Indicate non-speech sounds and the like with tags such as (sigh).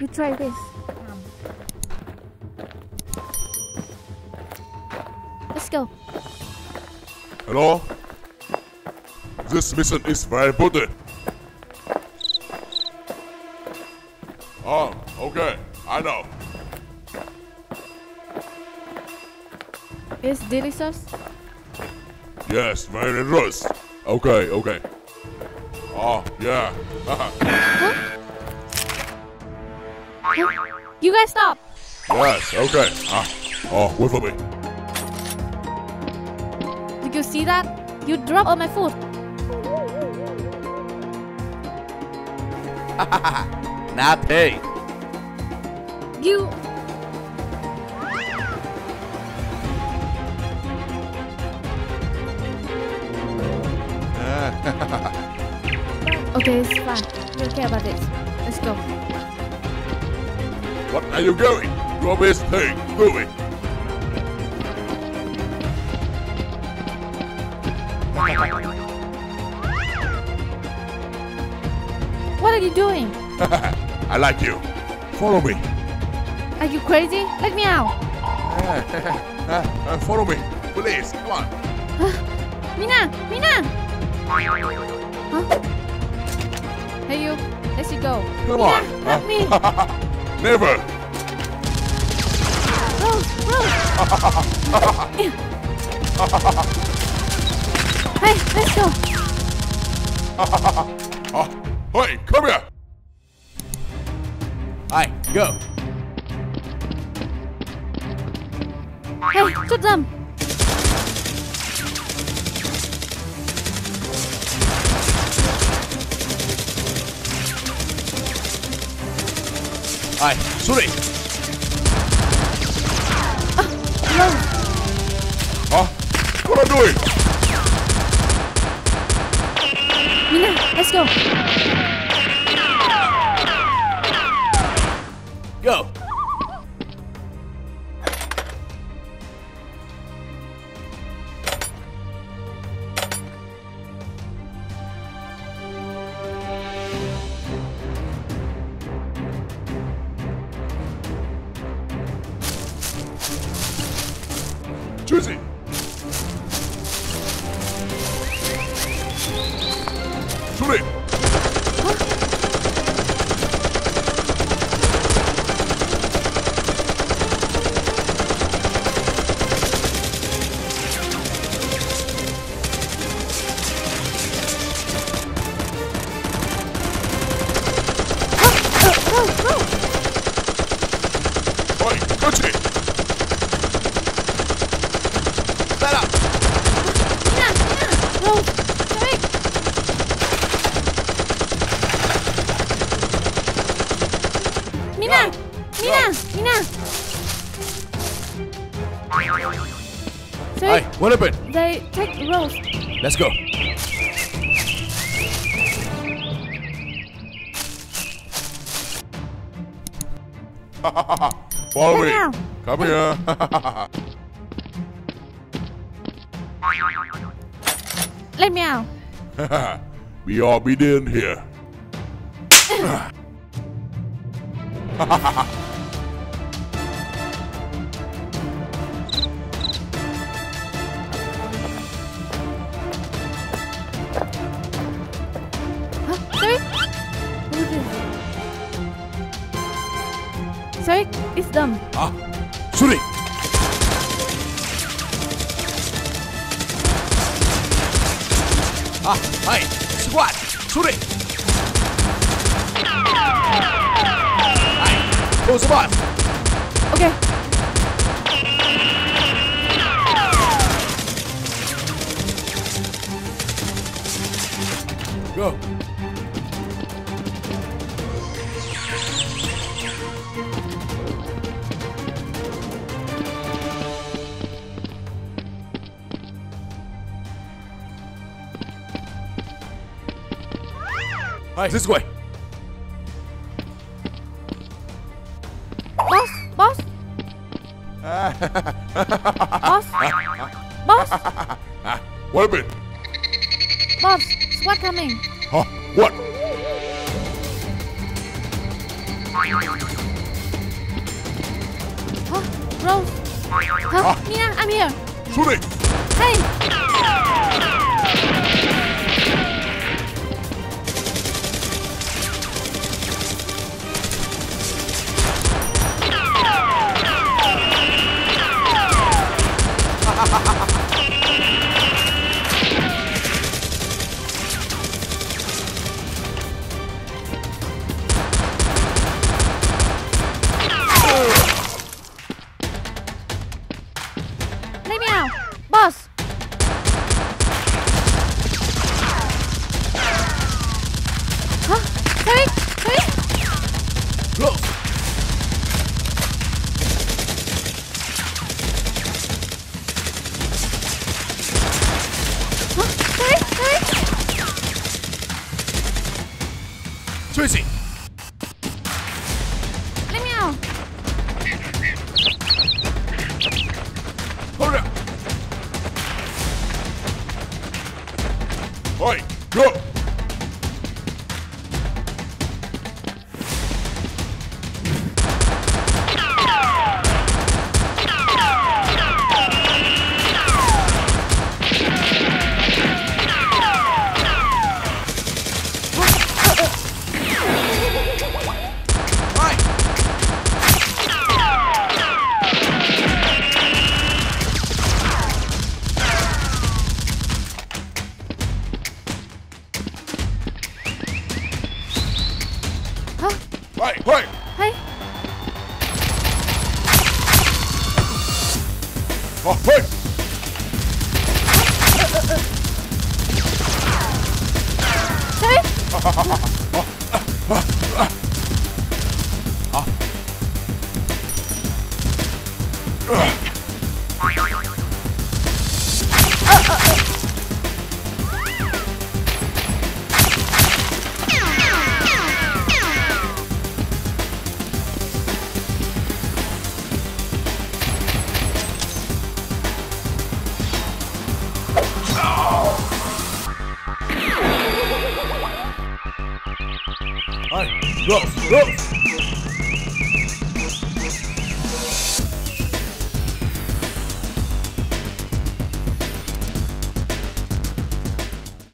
You try this. Let's go. Hello? This mission is very important. Oh, okay. I know. It's delicious. Yes, very nice. Okay, okay. Oh, yeah. (laughs) You guys stop. yes, okay. Ah, oh, wait for me. Did you see that? You drop all my food. (laughs) Not paid. You. (laughs) okay, it's fine. We don't care about this. Let's go. What are you doing? Your mistake. Do it. What are you doing? (laughs) I like you. Follow me. Are you crazy? Let me out. (laughs) Uh, follow me. Please, come on. (gasps) Mina! Mina! Huh? Hey you, let's you go. Come Mina, on. Help me! (laughs) Never. Rose! Rose! hey, let's go! Oh, hey, come here. Hi, go. Hey, shoot them! Hi, shoot it. Rose! Huh? What are you doing? Mina, let's go! Go. Juicy. Shoot it. Rose, Rose! Hey, catch Hi, what happened? they take the Rose. Let's go. Follow me. Come Come here. (laughs) Let me out. (laughs) we all be in here. (laughs) is this? Sorry, it's them. Ah, shoot it. Ah, hi, squad, shoot it. Hi, close the boss. Okay. Go. Hi, this way. Boss, boss. boss. Boss, What happened? boss. Squad coming. Huh? What? Huh? Rose? Huh? Nina, I'm here. Shoot it! Hey! Fizzy! Huh? Hey, hey! Hey? Oh, hey! Sorry? Hi. Close. Close.